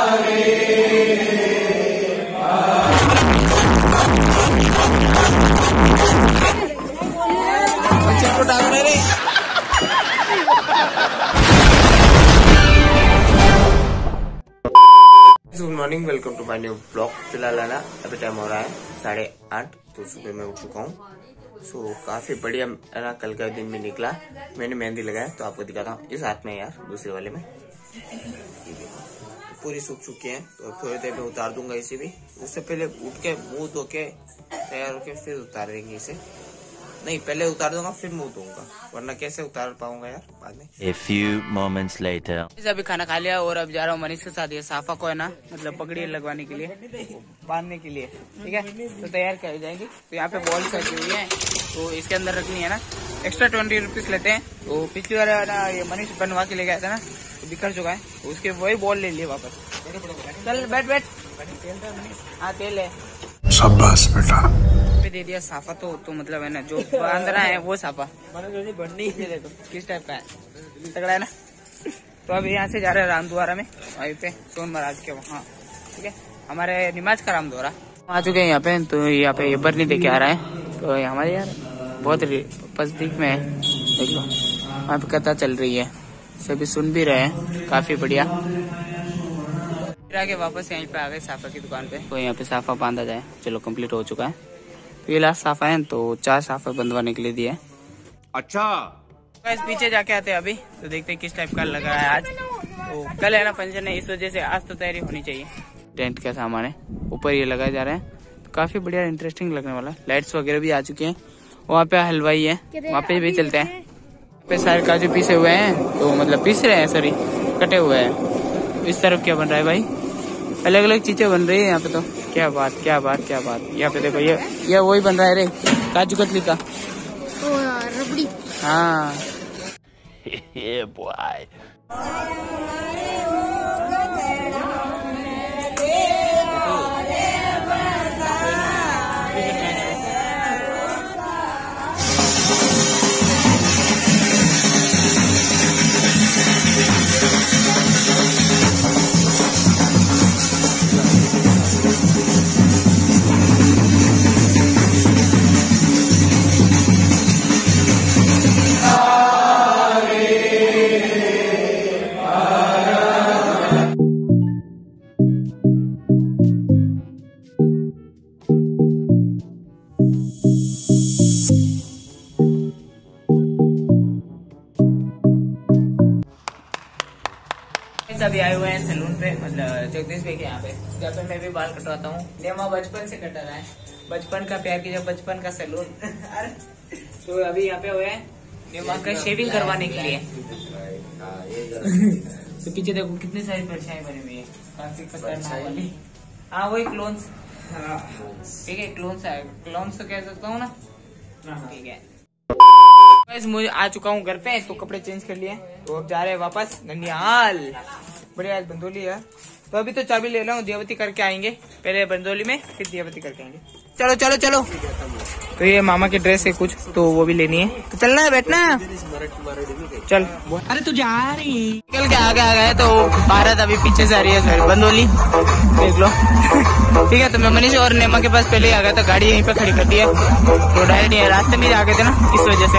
Good morning welcome to my new blog फ़िलहाल है ना अभी टाइम हो रहा है साढ़े आठ तो सुबह मैं उठ चुका हूँ। सो so, काफ़ी बढ़िया है ना कल का दिन में निकला। मैंने मेहंदी लगाया तो आपको दिखाता हूँ। इस हाथ में यार दूसरे वाले में। पूरी सूख चुकी है तो थोड़ी देर में उतार दूँगा इसे भी। उससे पहले उठ के मुँह धो के तैयार होके फिर उतारेंगे इसे। नहीं पहले उतार दूँगा फिर मुँह धोऊँगा वरना कैसे उतार पाऊँगा यार बाद में? A few moments later. अभी खाना खा लिया और अब जा रहा हूँ मनीष के साथ ये साफा को है ना मतलब पगड़ी लगवाने के लिए। बांधने के लिए ठीक है? तो तैयार कर जाएँगे। तो यहाँ पे बॉल्स रखी हुई है तो इसके अंदर रखनी है ना। एक्स्ट्रा ट्वेंटी रुपीज़ लेते हैं। तो पिछली बार ना ये मनीष बनवा के ले गया था ना। बिखर चुका है तो उसके वही बॉल ले लिए वापस चल बैठ बैठ हाँ तेल है शाबाश बेटा पे दे दिया साफा तो तो मतलब है ना जो रहा है वो साफा किस टाइप का है तगड़ा है ना तो अभी यहाँ से जा रहे हैं रामद्वारा में वहीं पे सोन महाराज के वहाँ ठीक है हमारे निमाज का रामद्वारा आ चुके हैं यहाँ पे तो यहाँ पे ये बरनी देके आ रहा है तो हमारे यार बहुत नज़दीक में है देख लो वहाँ पे कथा चल रही है सभी सुन भी रहे हैं। काफ़ी बढ़िया। फिर आगे वापस यहीं पे आ गए साफा की दुकान पे। तो यहाँ पे साफा बांधा जाए। चलो कंप्लीट हो चुका है। तो ये लास्ट साफा है तो चार साफा बंधवाने के लिए दिए। अच्छा। बस पीछे जाके आते हैं अभी। तो देखते हैं किस टाइप का लग रहा है आज। तो कल है ना फ़ंक्शन है इस वजह से आज तो तैयारी होनी चाहिए। टेंट का सामान है। ऊपर ये लगाए जा रहे हैं। तो काफ़ी बढ़िया इंटरेस्टिंग लगने वाला। लाइट्स वगैरह भी आ चुकी हैं। वहाँ पे हलवाई है। वहाँ पे भी चलते हैं? पे सारे काजू पीसे हुए हैं तो मतलब पीस रहे हैं सॉरी कटे हुए हैं। इस तरफ़ क्या बन रहा है भाई? अलग अलग चीज़ें बन रही है यहाँ पे तो। क्या बात क्या बात क्या बात। यहाँ पे देखो ये ये वही बन रहा है रे काजू कतली का। रबड़ी। हाँ। boy. अभी आए हुए हैं सैलून पे मतलब जगदीश भाई के यहाँ पे। जहाँ पे मैं भी बाल कटवाता हूँ। नेमा बचपन से कटा रहा है। बचपन का प्यार कीजिए बचपन का सैलून। तो अभी यहाँ पे हुए हैं। नेमा का शेविंग करवाने के लिए। तो पीछे देखो कितनी सारी परछाई बनी हुई है। काफ़ी खतरनाक वाली हाँ वही क्लोन्स ठीक है क्लोन्स है क्लोन्स तो कह सकता हूँ ना? ठीक है। Guys, मुझे आ चुका हूँ घर पे तो कपड़े चेंज कर लिए। तो अब जा रहे हैं वापस ननिहाल। बढ़िया आज बंदोली है। तो अभी तो चाबी ले रहा हूँ, दियावती करके आएँगे। पहले बंदोली में, फिर दियावती करके आएँगे। चलो चलो चलो। तो ये मामा की ड्रेस है कुछ तो वो भी लेनी है। तो चलना है, बैठना चल। अरे तू जा रही निकल के आगे आ गए तो भारत अभी पीछे से आ रही है सॉरी बंदोली। देख लो। ठीक है तो मैं मनीष और नेमा के पास पहले ही आ गया था, गाड़ी यहीं पे खड़ी कर दी है। तो डायरेक्ट रास्ते में आ गए थे ना, इस वजह से।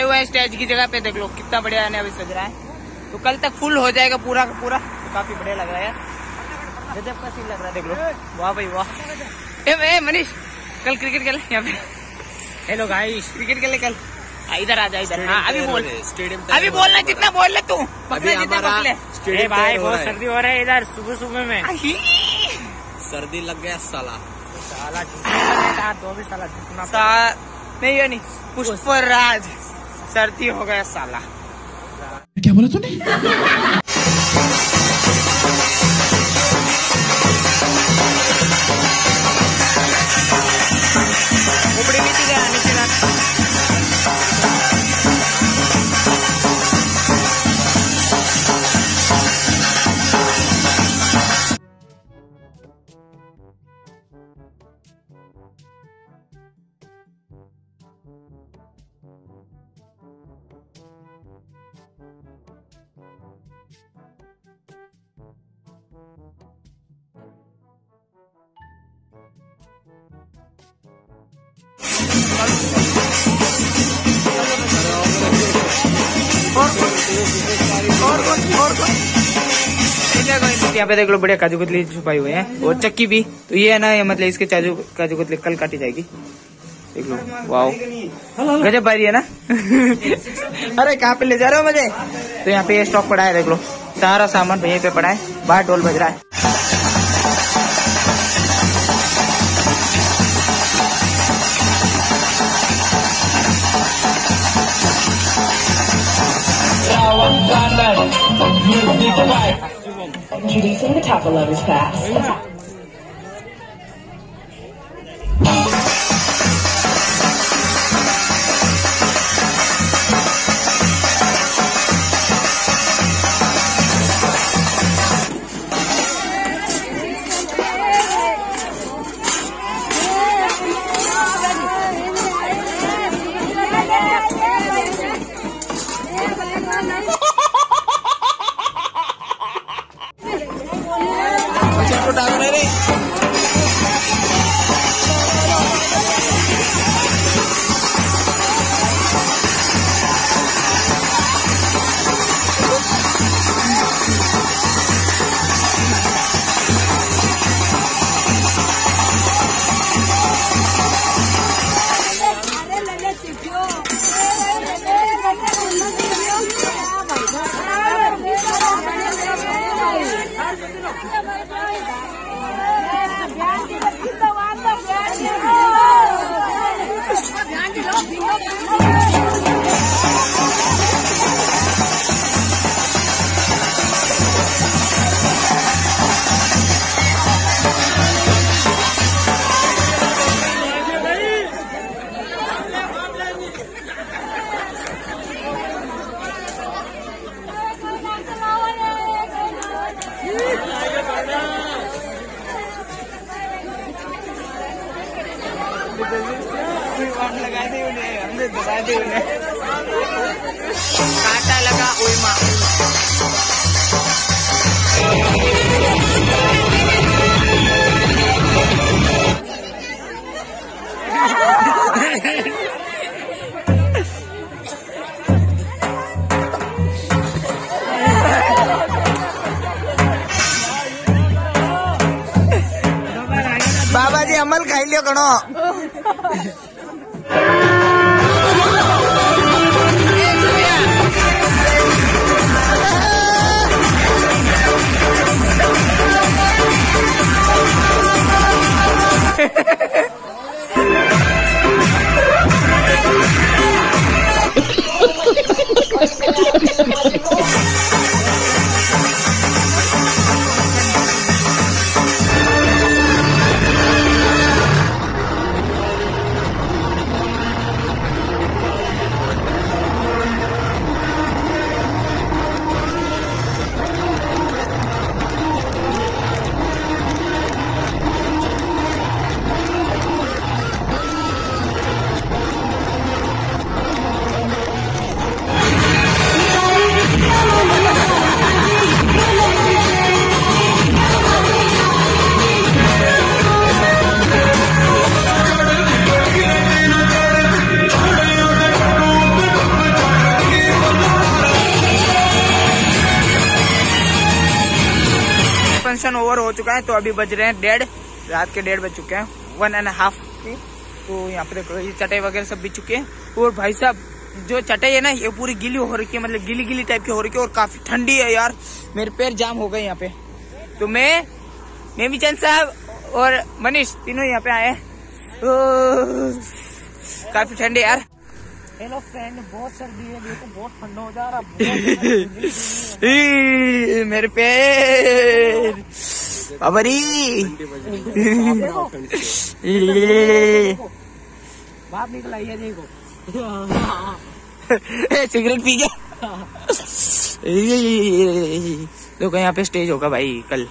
आए हुए हैं स्टेज की जगह पे देख लो कितना बढ़िया है अभी सज रहा है। तो कल तक फुल हो जाएगा पूरा का पूरा। तो काफ़ी बढ़िया लग रहा है गजब का सीन लग रहा है देख लो। वाह भाई वाह। ए, ए मनीष कल क्रिकेट खेल यहाँ पे। हेलो गाइस क्रिकेट खेले कल। इधर आ जा इधर। हाँ अभी बोल। स्टेडियम अभी बोलना जितना बोल ले तू। पकड़े जितना पकड़े। ए भाई बहुत सर्दी हो रहा है इधर सुबह सुबह में सर्दी लग गया साला। तो भी साला नहीं ये नहीं। पुष्पराज। सर्दी हो गया साला। क्या बोला तूने? गया नीचे यहाँ पे देख लो बढ़िया काजू कतली छुपाई हुई है और चक्की भी। तो ये है ना मतलब इसके काजू काजू कतली कल काटी जाएगी। देख लो, वाओ। गजब बारी है ना? अरे कहाँ पे ले जा रहे हो मुझे? तो यहाँ पे स्टॉक पड़ा है, देख लो। सारा सामान यहीं पे पड़ा है, बाहर ढोल बज रहा है। Introducing the Taco Lovers Pass. कांटा लगा उइमा बाबा जी अमल खाई लियो घणो है तो अभी बज रहे हैं डेढ़ रात के डेढ़ बज चुके हैं। वन एंड हाफ़ तो यहाँ पे चटाई वगैरह सब बिछ चुके हैं। और भाई साहब जो चटाई है ना ये पूरी गिली हो रखी है मतलब गिली गीली टाइप की हो रखी है और काफ़ी ठंडी है यार। मेरे पैर जाम हो गए यहाँ पे। तो मैं मैं भी चंद साहब और मनीष तीनों यहाँ पे आए काफ़ी ठंडी यार। हेलो फ्रेंड बहुत सर्दी है देखो बहुत ठंडा हो जा रहा है। मेरे पैर। बाबरी बाप निकला ये देखो सिगरेट पी गया। देखो यहाँ पे स्टेज होगा भाई कल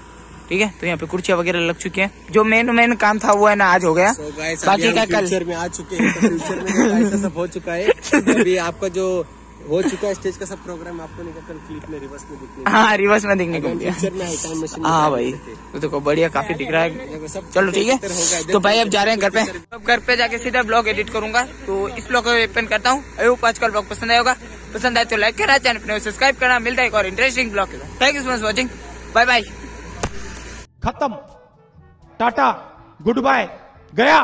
ठीक है? तो यहाँ पे कुर्सियाँ वगैरह लग चुकी हैं। जो मेन मेन काम था वो है ना आज हो गया। तो गाइस बाकी का कल। में आ चुके हैं तो में ऐसा सब हो चुका है। अभी आपका जो हो चुका है स्टेज का सब प्रोग्राम आपको नहीं कल क्लिप में रिवर्स में दिखने हाँ रिवर्स में देखने को मिला। फ्यूचर में है टाइम मशीन हाँ भाई तो देखो बढ़िया काफ़ी दिख रहा है। चलो ठीक है। तो भाई अब जा रहे हैं घर पे। अब घर पे जाके सीधा ब्लॉग एडिट करूँगा। तो इस ब्लॉग को ओपन करता हूँ। आई होप आज कल ब्लॉग पसंद आएगा पसंद आए तो लाइक करना चैनल को सब्सक्राइब करना मिलता है एक और इंटरेस्टिंग ब्लॉग के साथ। Thank you so much watching bye bye खत्म। टाटा। Goodbye. गया।